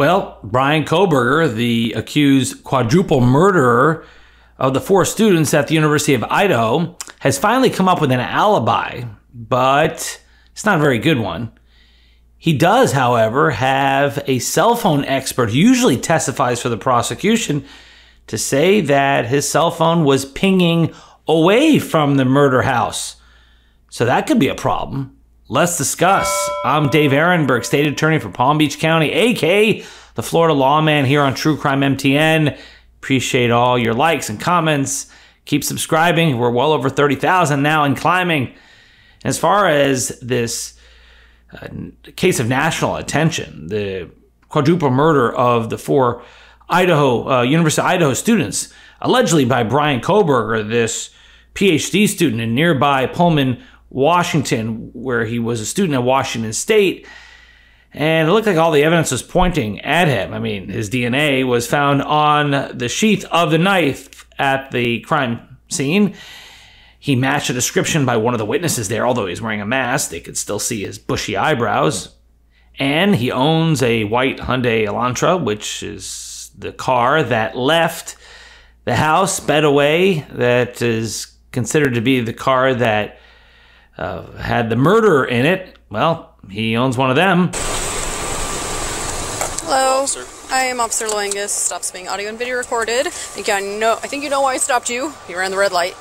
Well, Bryan Kohberger, the accused quadruple murderer of the four students at the University of Idaho, has finally come up with an alibi, but it's not a very good one. He does, however, have a cell phone expert who usually testifies for the prosecution to say that his cell phone was pinging away from the murder house. So that could be a problem. Let's discuss. I'm Dave Aronberg, State Attorney for Palm Beach County, aka the Florida Lawman here on True Crime MTN. Appreciate all your likes and comments. Keep subscribing. We're well over 30,000 now and climbing. As far as this uh, case of national attention, the quadruple murder of the four Idaho, uh, University of Idaho students, allegedly by Bryan Kohberger, this PhD student in nearby Pullman, Washington, where he was a student at Washington State. And it looked like all the evidence was pointing at him. I mean, his DNA was found on the sheath of the knife at the crime scene. He matched a description by one of the witnesses there, although he's wearing a mask. They could still see his bushy eyebrows. And he owns a white Hyundai Elantra, which is the car that left the house, sped away, that is considered to be the car that uh, had the murder in it. Well, he owns one of them. Hello. Officer. I am Officer Loangus. Stops being audio and video recorded. I think I know. I think you know why I stopped you. You ran the red light.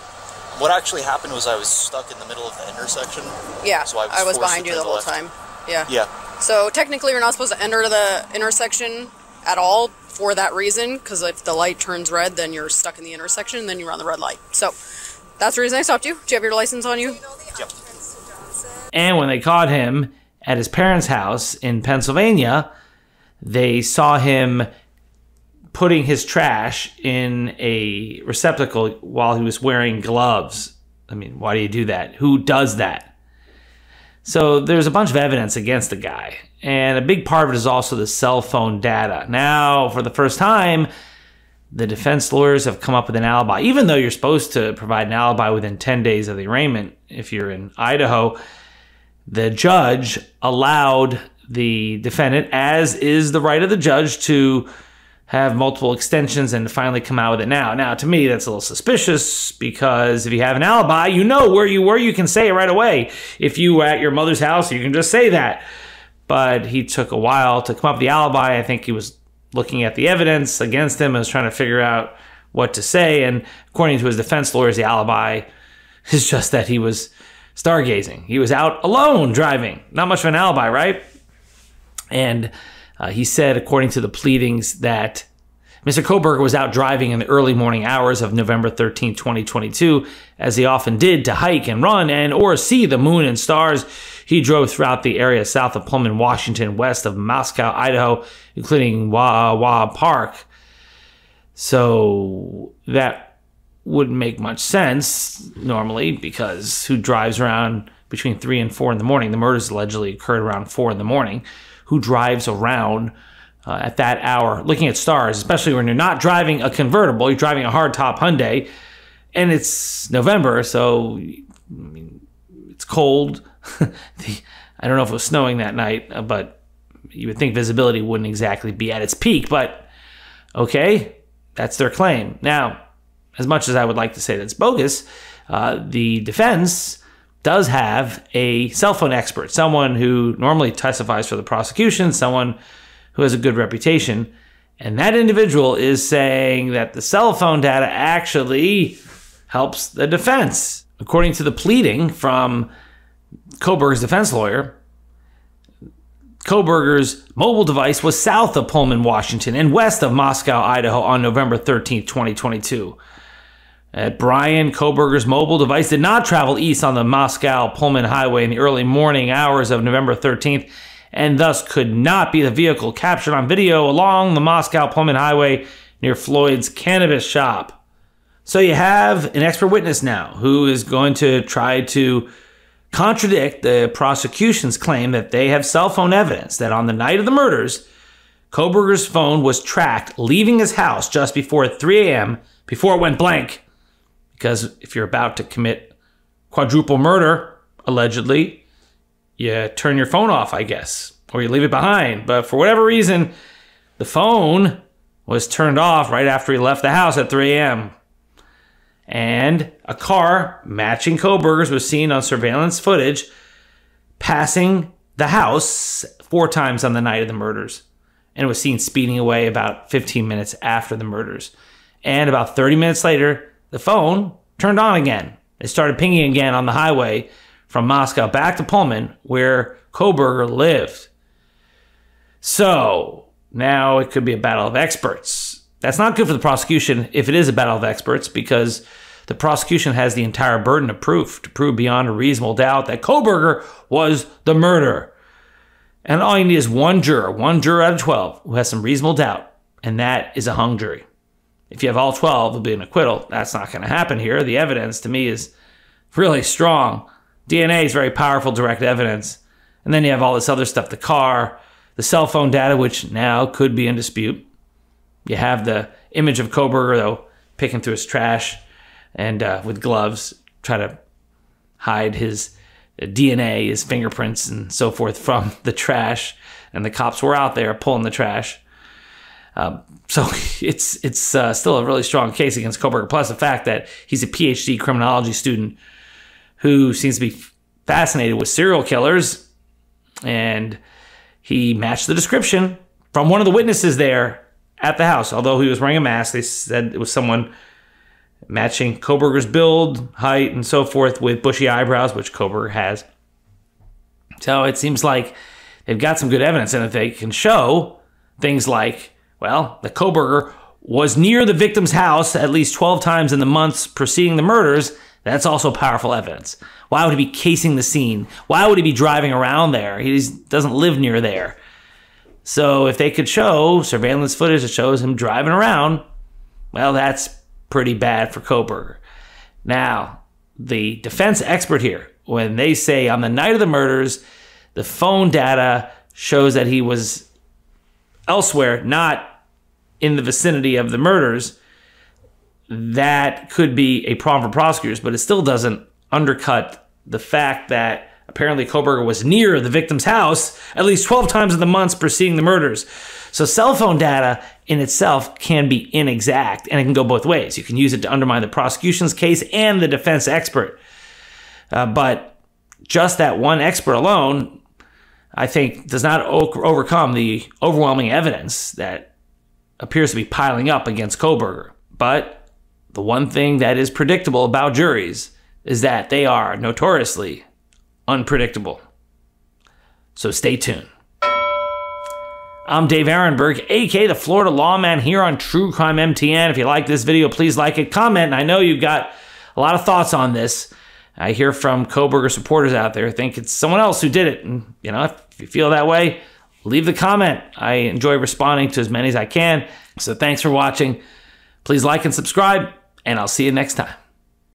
What actually happened was I was stuck in the middle of the intersection. Yeah. So I was, I was behind you the whole left. time. Yeah. Yeah. So technically, you're not supposed to enter the intersection at all for that reason, because if the light turns red, then you're stuck in the intersection, and then you run the red light. So that's the reason I stopped you. Do you have your license on you? Yep. And when they caught him at his parents' house in Pennsylvania, they saw him putting his trash in a receptacle while he was wearing gloves. I mean, why do you do that? Who does that? So there's a bunch of evidence against the guy. And a big part of it is also the cell phone data. Now, for the first time, the defense lawyers have come up with an alibi. Even though you're supposed to provide an alibi within 10 days of the arraignment, if you're in Idaho, the judge allowed the defendant, as is the right of the judge, to have multiple extensions and finally come out with it now. Now, to me, that's a little suspicious because if you have an alibi, you know where you were. You can say it right away. If you were at your mother's house, you can just say that. But he took a while to come up with the alibi. I think he was looking at the evidence against him and was trying to figure out what to say. And according to his defense lawyers, the alibi is just that he was stargazing. He was out alone driving. Not much of an alibi, right? And uh, he said, according to the pleadings, that Mr. Kohberger was out driving in the early morning hours of November 13, 2022, as he often did to hike and run and or see the moon and stars. He drove throughout the area south of Pullman, Washington, west of Moscow, Idaho, including Wah Park. So that wouldn't make much sense normally because who drives around between 3 and 4 in the morning? The murders allegedly occurred around 4 in the morning who drives around uh, at that hour looking at stars, especially when you're not driving a convertible, you're driving a hardtop Hyundai, and it's November, so I mean, it's cold. the, I don't know if it was snowing that night, uh, but you would think visibility wouldn't exactly be at its peak, but okay, that's their claim. Now, as much as I would like to say that's bogus, uh, the defense does have a cell phone expert, someone who normally testifies for the prosecution, someone who has a good reputation. And that individual is saying that the cell phone data actually helps the defense. According to the pleading from Kohberger's defense lawyer, Kohberger's mobile device was south of Pullman, Washington, and west of Moscow, Idaho on November 13, 2022. At Bryan Kohberger's mobile device did not travel east on the Moscow Pullman Highway in the early morning hours of November 13th, and thus could not be the vehicle captured on video along the Moscow Pullman Highway near Floyd's cannabis shop. So you have an expert witness now who is going to try to contradict the prosecution's claim that they have cell phone evidence that on the night of the murders, Kohberger's phone was tracked leaving his house just before 3 a.m. before it went blank because if you're about to commit quadruple murder, allegedly, you turn your phone off, I guess, or you leave it behind. But for whatever reason, The phone was turned off right after he left the house at 3 a.m. And a car matching Kohberger's was seen on surveillance footage passing the house four times on the night of the murders. And it was seen speeding away about 15 minutes after the murders. And about 30 minutes later, the phone turned on again. It started pinging again on the highway from Moscow back to Pullman, where Kohberger lived. So now it could be a battle of experts. That's not good for the prosecution if it is a battle of experts because the prosecution has the entire burden of proof to prove beyond a reasonable doubt that Kohberger was the murderer. And all you need is one juror, one juror out of 12 who has some reasonable doubt, and that is a hung jury. If you have all 12, it'll be an acquittal. That's not going to happen here. The evidence to me is really strong. DNA is very powerful direct evidence. And then you have all this other stuff the car, the cell phone data, which now could be in dispute. You have the image of Kohberger, though, picking through his trash and uh, with gloves, try to hide his DNA, his fingerprints, and so forth from the trash. And the cops were out there pulling the trash. Um, so it's it's uh, still a really strong case against Kohberger. Plus the fact that he's a PhD criminology student who seems to be fascinated with serial killers, and he matched the description from one of the witnesses there at the house. Although he was wearing a mask, they said it was someone matching Kohberger's build, height, and so forth with bushy eyebrows, which Kohberger has. So it seems like they've got some good evidence, and if they can show things like, well, the Kohberger was near the victim's house at least 12 times in the months preceding the murders, that's also powerful evidence. Why would he be casing the scene? Why would he be driving around there? He doesn't live near there. So if they could show surveillance footage that shows him driving around, well, that's pretty bad for Kohberger. Now, the defense expert here, when they say on the night of the murders, the phone data shows that he was elsewhere, not in the vicinity of the murders, that could be a problem for prosecutors, but it still doesn't undercut the fact that apparently Kohberger was near the victim's house at least 12 times in the months preceding the murders. So cell phone data in itself can be inexact and it can go both ways. You can use it to undermine the prosecution's case and the defense expert. Uh, but just that one expert alone, I think, does not overcome the overwhelming evidence that appears to be piling up against Kohberger. But the one thing that is predictable about juries is that they are notoriously unpredictable. So stay tuned. I'm Dave Aronberg, aka the Florida Lawman, here on True Crime MTN. If you like this video, please like it, comment. And I know you've got a lot of thoughts on this. I hear from Kohberger supporters out there think it's someone else who did it. And, you know, if you feel that way, leave the comment. I enjoy responding to as many as I can. So thanks for watching. Please like and subscribe, and I'll see you next time.